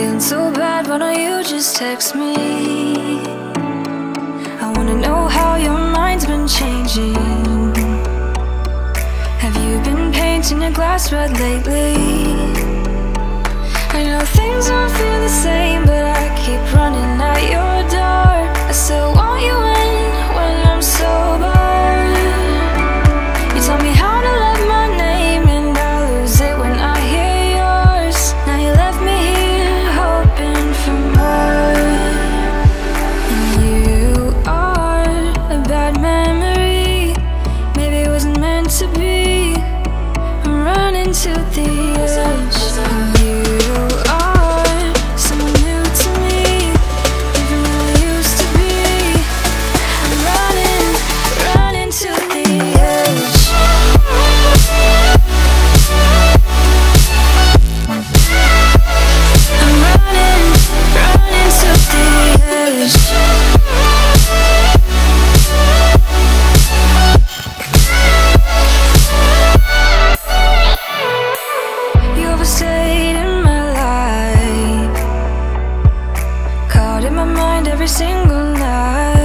Feeling so bad, why don't you just text me? I wanna know how your mind's been changing Have you been painting your glass red lately? I know things are feeling in my mind every single night.